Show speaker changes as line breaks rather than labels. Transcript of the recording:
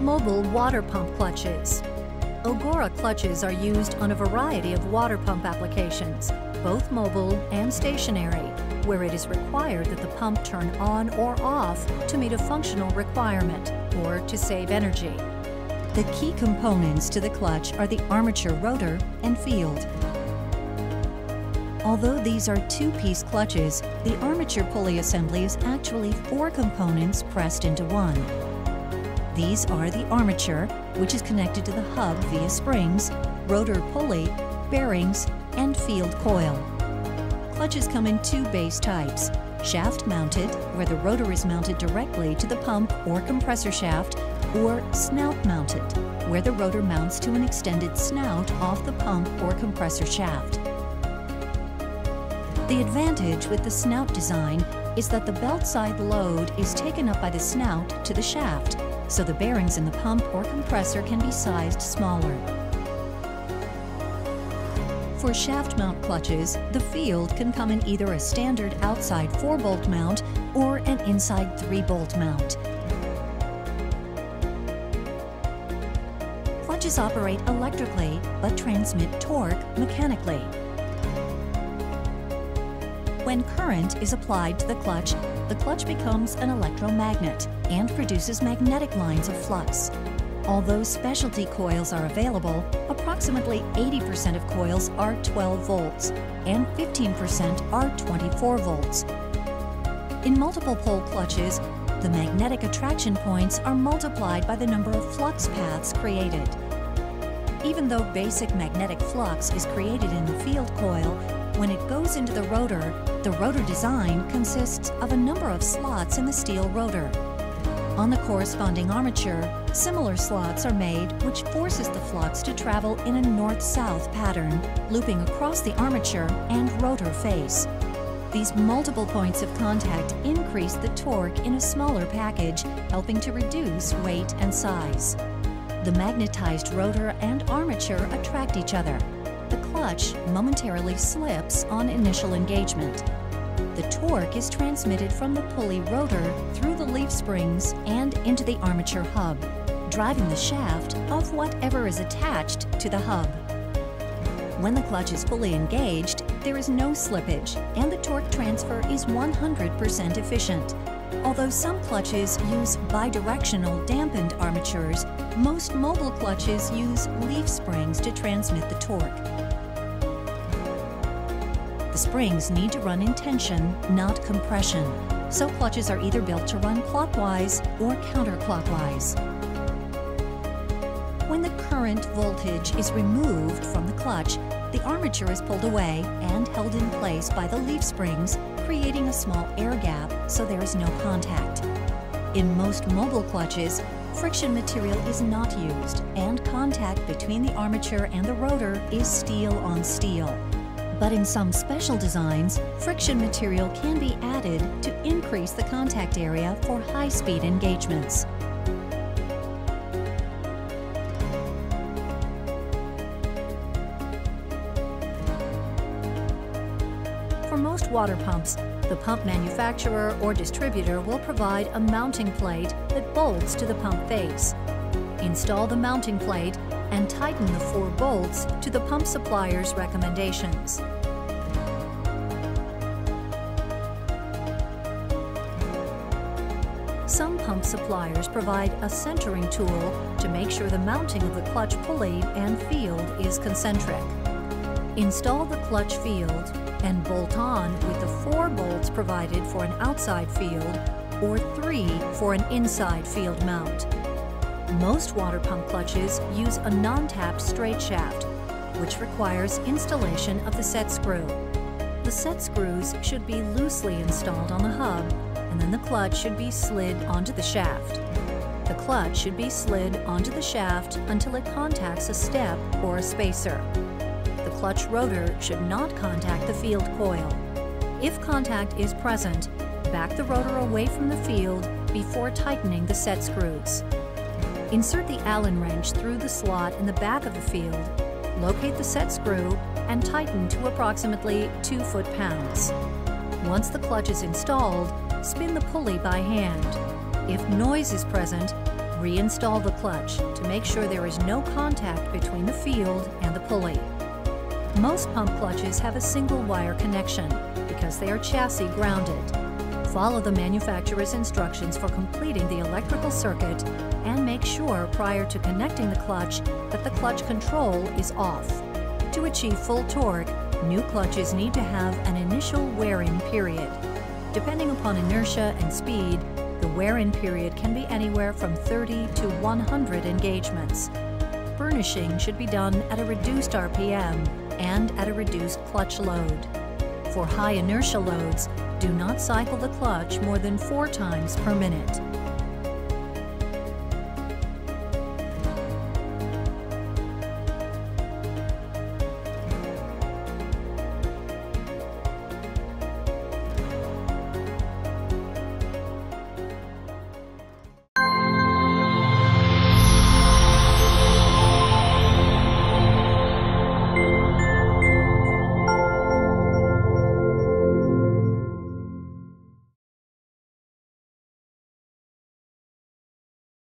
water pump clutches. Ogura clutches are used on a variety of water pump applications, both mobile and stationary, where it is required that the pump turn on or off to meet a functional requirement or to save energy. The key components to the clutch are the armature rotor and field. Although these are two-piece clutches, the armature pulley assembly is actually four components pressed into one. These are the armature, which is connected to the hub via springs, rotor pulley, bearings, and field coil. Clutches come in two base types, shaft mounted, where the rotor is mounted directly to the pump or compressor shaft, or snout mounted, where the rotor mounts to an extended snout off the pump or compressor shaft. The advantage with the snout design is that the belt side load is taken up by the snout to the shaft, so the bearings in the pump or compressor can be sized smaller. For shaft mount clutches, the field can come in either a standard outside 4-bolt mount or an inside 3-bolt mount. Clutches operate electrically but transmit torque mechanically. When current is applied to the clutch, the clutch becomes an electromagnet and produces magnetic lines of flux. Although specialty coils are available, approximately 80% of coils are 12 volts and 15% are 24 volts. In multiple pole clutches, the magnetic attraction points are multiplied by the number of flux paths created. Even though basic magnetic flux is created in the field coil, when it goes into the rotor, the rotor design consists of a number of slots in the steel rotor. On the corresponding armature, similar slots are made which forces the flux to travel in a north-south pattern, looping across the armature and rotor face. These multiple points of contact increase the torque in a smaller package, helping to reduce weight and size. The magnetized rotor and armature attract each other, clutch momentarily slips on initial engagement. The torque is transmitted from the pulley rotor through the leaf springs and into the armature hub, driving the shaft of whatever is attached to the hub. When the clutch is fully engaged, there is no slippage and the torque transfer is 100% efficient. Although some clutches use bidirectional dampened armatures, most mobile clutches use leaf springs to transmit the torque. The springs need to run in tension, not compression, so clutches are either built to run clockwise or counterclockwise. When the current voltage is removed from the clutch, the armature is pulled away and held in place by the leaf springs, creating a small air gap so there is no contact. In most mobile clutches, friction material is not used and contact between the armature and the rotor is steel on steel. But in some special designs, friction material can be added to increase the contact area for high-speed engagements. For most water pumps, the pump manufacturer or distributor will provide a mounting plate that bolts to the pump face. Install the mounting plate and tighten the four bolts to the pump supplier's recommendations. Some pump suppliers provide a centering tool to make sure the mounting of the clutch pulley and field is concentric. Install the clutch field and bolt on with the four bolts provided for an outside field or three for an inside field mount. Most water pump clutches use a non-tapped straight shaft, which requires installation of the set screw. The set screws should be loosely installed on the hub, and then the clutch should be slid onto the shaft. The clutch should be slid onto the shaft until it contacts a step or a spacer. The clutch rotor should not contact the field coil. If contact is present, back the rotor away from the field before tightening the set screws. Insert the Allen wrench through the slot in the back of the field, locate the set screw, and tighten to approximately 2 foot-pounds. Once the clutch is installed, spin the pulley by hand. If noise is present, Reinstall the clutch to make sure there is no contact between the field and the pulley. Most pump clutches have a single wire connection because they are chassis grounded. Follow the manufacturer's instructions for completing the electrical circuit and make sure prior to connecting the clutch that the clutch control is off. To achieve full torque, new clutches need to have an initial wear-in period. Depending upon inertia and speed, the wear-in period can be anywhere from 30 to 100 engagements. Burnishing should be done at a reduced RPM and at a reduced clutch load. For high inertia loads, do not cycle the clutch more than four times per minute.